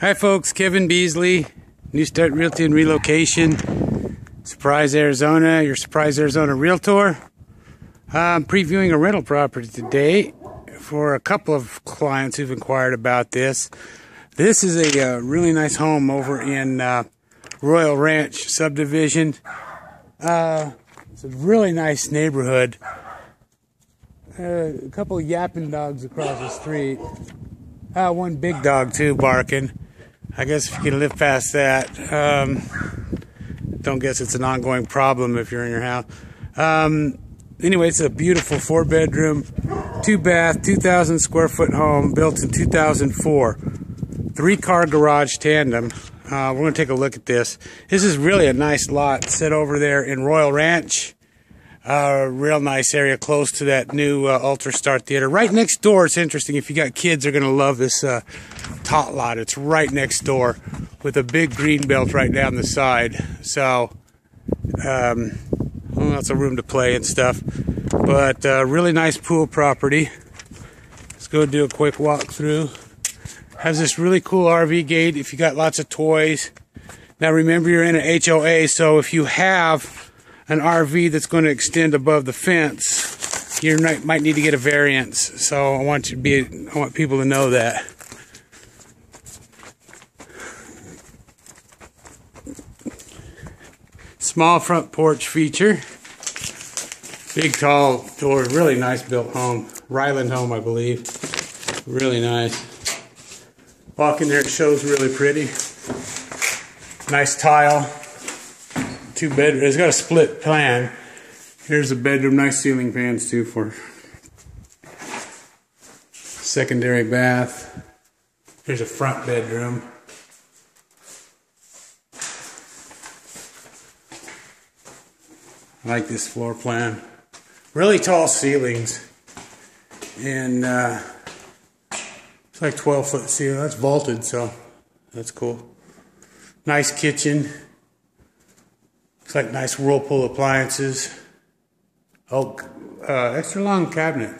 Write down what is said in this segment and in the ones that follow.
Hi folks, Kevin Beasley, New Start Realty and Relocation, Surprise, Arizona, your Surprise, Arizona Realtor. I'm previewing a rental property today for a couple of clients who've inquired about this. This is a uh, really nice home over in uh, Royal Ranch subdivision. Uh, it's a really nice neighborhood. Uh, a couple yapping dogs across the street. Uh, one big dog too barking. I guess if you can live past that, um, don't guess it's an ongoing problem if you're in your house. Um, anyway, it's a beautiful four bedroom, two bath, 2,000 square foot home built in 2004. Three car garage tandem. Uh, we're going to take a look at this. This is really a nice lot set over there in Royal Ranch. Uh, real nice area close to that new uh, Ultra Star Theater. Right next door, it's interesting. If you got kids, they're going to love this uh, tot lot. It's right next door with a big green belt right down the side. So, um, lots of room to play and stuff. But uh, really nice pool property. Let's go do a quick walk through. Has this really cool RV gate if you got lots of toys. Now remember, you're in an HOA, so if you have an RV that's going to extend above the fence, you might need to get a variance. So I want you to be, I want people to know that. Small front porch feature. Big tall door, really nice built home. Ryland home, I believe. Really nice. Walk in there, it shows really pretty. Nice tile two bedroom. It's got a split plan. Here's a bedroom, nice ceiling fans too for secondary bath. Here's a front bedroom. I like this floor plan. Really tall ceilings. And uh, it's like 12 foot ceiling. That's vaulted, so that's cool. Nice kitchen. Looks like nice Whirlpool appliances. Oh, uh, extra long cabinet.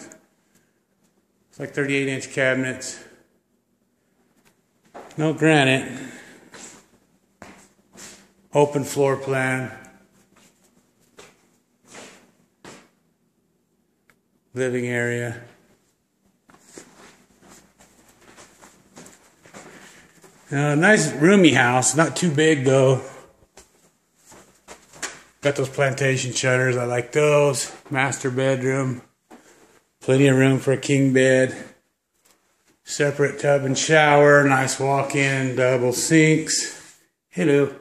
It's like 38 inch cabinets. No granite. Open floor plan. Living area. Uh, nice roomy house, not too big though. Got those plantation shutters. I like those. Master bedroom. Plenty of room for a king bed. Separate tub and shower. Nice walk-in double sinks. Hello.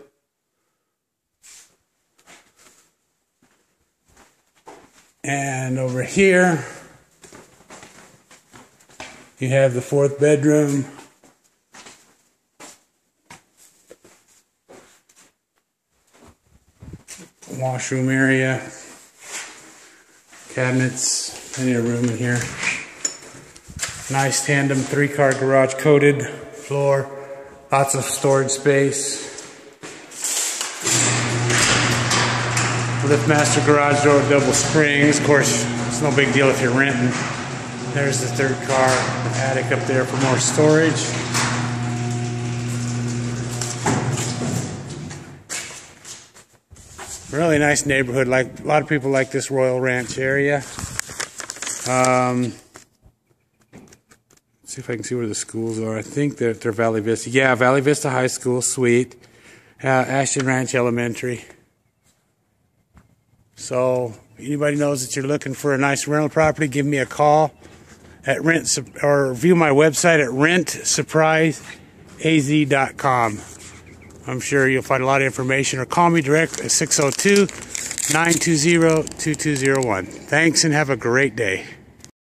And over here, you have the fourth bedroom. washroom area, cabinets, plenty of room in here. Nice tandem three car garage coated floor, lots of storage space. LiftMaster garage door double springs. Of course, it's no big deal if you're renting. There's the third car attic up there for more storage. Really nice neighborhood. Like a lot of people like this Royal Ranch area. Um, see if I can see where the schools are. I think they're, they're Valley Vista. Yeah, Valley Vista High School, sweet. Uh, Ashton Ranch Elementary. So, anybody knows that you're looking for a nice rental property, give me a call at rent or view my website at rentsurpriseaz.com. I'm sure you'll find a lot of information or call me direct at 602 920 2201. Thanks and have a great day.